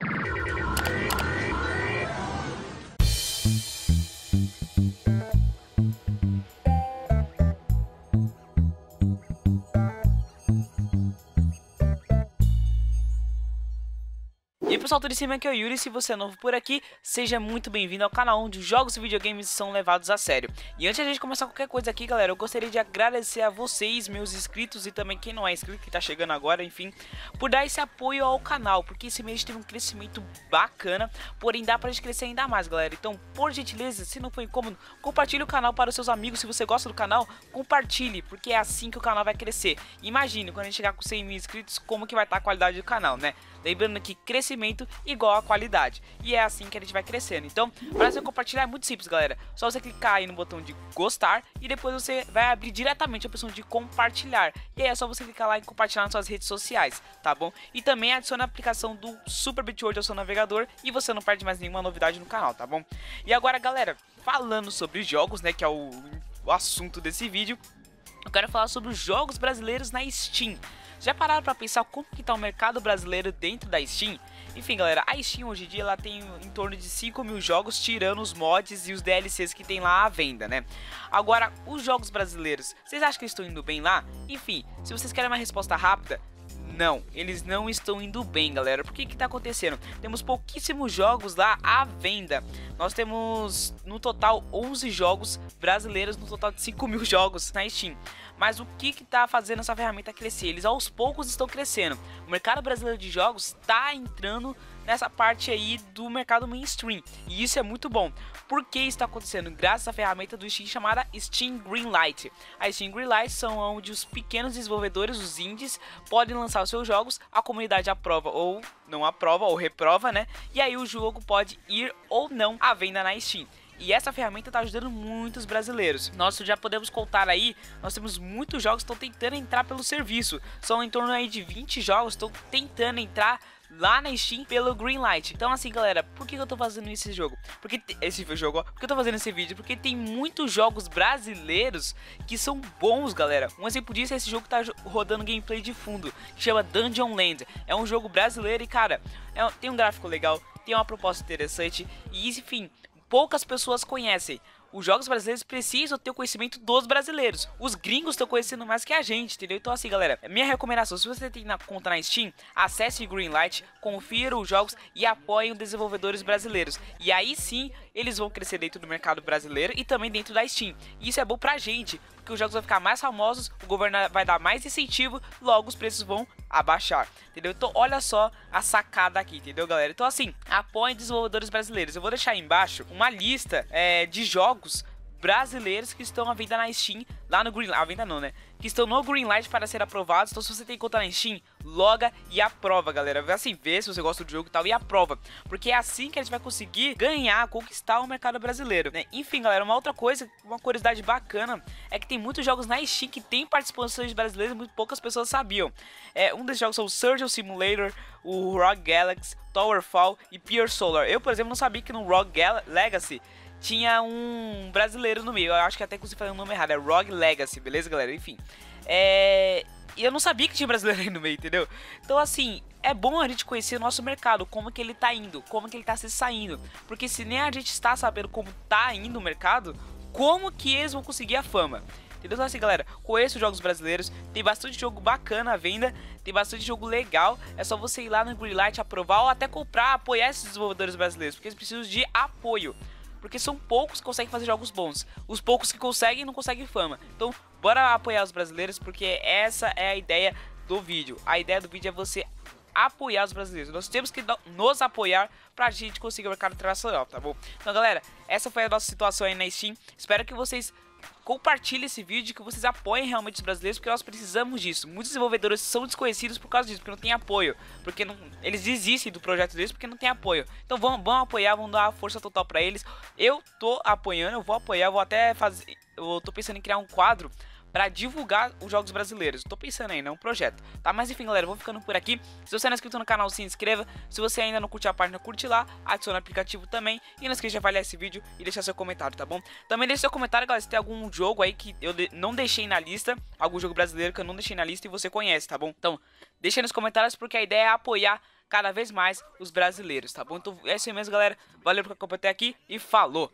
E aí pessoal, tudo em cima aqui é o Yuri, se você é novo por aqui, seja muito bem-vindo ao canal onde os jogos e videogames são levados a sério. E antes de a gente começar qualquer coisa aqui, galera, eu gostaria de agradecer a vocês, meus inscritos e também quem não é inscrito, que tá chegando agora, enfim, por dar esse apoio ao canal, porque esse mês teve um crescimento bacana, porém dá pra gente crescer ainda mais, galera. Então, por gentileza, se não for incômodo, compartilhe o canal para os seus amigos, se você gosta do canal, compartilhe, porque é assim que o canal vai crescer. Imagine, quando a gente chegar com 100 mil inscritos, como que vai estar tá a qualidade do canal, né? Lembrando que crescimento igual a qualidade. E é assim que a gente vai crescendo. Então, para você compartilhar é muito simples, galera. Só você clicar aí no botão de gostar e depois você vai abrir diretamente a opção de compartilhar. E aí é só você clicar lá em compartilhar nas suas redes sociais, tá bom? E também adicione a aplicação do Super Bitword ao seu navegador e você não perde mais nenhuma novidade no canal, tá bom? E agora, galera, falando sobre jogos, né, que é o, o assunto desse vídeo, eu quero falar sobre os jogos brasileiros na Steam. Já pararam para pensar como que tá o mercado brasileiro dentro da Steam? Enfim, galera, a Steam hoje em dia ela tem em torno de 5 mil jogos, tirando os mods e os DLCs que tem lá à venda, né? Agora, os jogos brasileiros, vocês acham que estão indo bem lá? Enfim, se vocês querem uma resposta rápida, não, eles não estão indo bem, galera. Por que que tá acontecendo? Temos pouquíssimos jogos lá à venda. Nós temos, no total, 11 jogos brasileiros, no total de 5 mil jogos na Steam. Mas o que que tá fazendo essa ferramenta crescer? Eles aos poucos estão crescendo. O mercado brasileiro de jogos está entrando nessa parte aí do mercado mainstream. E isso é muito bom. Por que isso está acontecendo? Graças à ferramenta do Steam chamada Steam Greenlight. A Steam Greenlight são onde os pequenos desenvolvedores, os indies, podem lançar os seus jogos, a comunidade aprova ou não aprova ou reprova, né? E aí o jogo pode ir ou não à venda na Steam. E essa ferramenta está ajudando muitos brasileiros. Nós já podemos contar aí, nós temos muitos jogos que estão tentando entrar pelo serviço. São em torno aí de 20 jogos que estão tentando entrar lá na Steam pelo Greenlight. Então assim, galera, por que eu tô fazendo esse jogo? Porque esse jogo, por que eu tô fazendo esse vídeo? Porque tem muitos jogos brasileiros que são bons, galera. Um exemplo disso é esse jogo que tá rodando gameplay de fundo, que chama Dungeon Land. É um jogo brasileiro e, cara, é, tem um gráfico legal, tem uma proposta interessante e, enfim, poucas pessoas conhecem. Os jogos brasileiros precisam ter o conhecimento dos brasileiros. Os gringos estão conhecendo mais que a gente, entendeu? Então assim, galera, minha recomendação, se você tem na conta na Steam, acesse Greenlight, confira os jogos e apoie os desenvolvedores brasileiros. E aí sim, eles vão crescer dentro do mercado brasileiro e também dentro da Steam. E isso é bom pra gente, porque os jogos vão ficar mais famosos, o governo vai dar mais incentivo, logo os preços vão abaixar, entendeu? Então olha só a sacada aqui, entendeu, galera? Então assim, apoiem desenvolvedores brasileiros. Eu vou deixar aí embaixo uma lista é, de jogos brasileiros que estão à venda na Steam, lá no Greenlight, à venda não, né? Que estão no Greenlight para ser aprovados. Então, se você tem conta na Steam, loga e aprova, galera. Vê assim, vê se você gosta do jogo e tal e aprova. Porque é assim que a gente vai conseguir ganhar, conquistar o mercado brasileiro, né? Enfim, galera, uma outra coisa, uma curiosidade bacana é que tem muitos jogos na Steam que tem participações brasileiras e muito poucas pessoas sabiam. É, um desses jogos são o Surgeon Simulator, o Rogue Galaxy, Towerfall e Pure Solar. Eu, por exemplo, não sabia que no Rogue Gal Legacy tinha um brasileiro no meio. Eu acho que até consegui fazer o nome errado. É Rogue Legacy, beleza, galera? Enfim. É. E eu não sabia que tinha brasileiro aí no meio, entendeu? Então, assim, é bom a gente conhecer o nosso mercado, como que ele tá indo, como que ele tá se saindo. Porque se nem a gente está sabendo como tá indo o mercado, como que eles vão conseguir a fama? Entendeu? Então assim, galera, conheço os jogos brasileiros, tem bastante jogo bacana à venda, tem bastante jogo legal, é só você ir lá no Greenlight, aprovar ou até comprar, apoiar esses desenvolvedores brasileiros, porque eles precisam de apoio. Porque são poucos que conseguem fazer jogos bons. Os poucos que conseguem não conseguem fama. Então, bora apoiar os brasileiros, porque essa é a ideia do vídeo. A ideia do vídeo é você apoiar os brasileiros. Nós temos que nos apoiar pra gente conseguir o mercado internacional, tá bom? Então, galera, essa foi a nossa situação aí na Steam. Espero que vocês compartilhem esse vídeo, que vocês apoiem realmente os brasileiros, porque nós precisamos disso. Muitos desenvolvedores são desconhecidos por causa disso, porque não tem apoio, porque não, eles desistem do projeto deles porque não tem apoio. Então vamos, vamos apoiar, vamos dar força total para eles. Eu tô apoiando, eu vou apoiar, vou até fazer, eu tô pensando em criar um quadro para divulgar os jogos brasileiros. Tô pensando aí, não é um projeto, tá? Mas enfim, galera, vou ficando por aqui. Se você não é inscrito no canal, se inscreva. Se você ainda não curte a página, curte lá, adiciona o aplicativo também. E não esqueça de avaliar esse vídeo e deixar seu comentário, tá bom? Também deixe seu comentário, galera, se tem algum jogo aí que eu não deixei na lista, algum jogo brasileiro que eu não deixei na lista e você conhece, tá bom? Então, deixa nos comentários porque a ideia é apoiar cada vez mais os brasileiros, tá bom? Então é isso aí mesmo, galera. Valeu por acompanhar até aqui e falou!